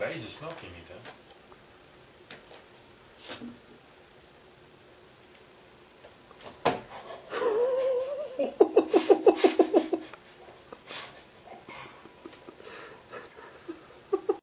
lezen snap je niet, hè?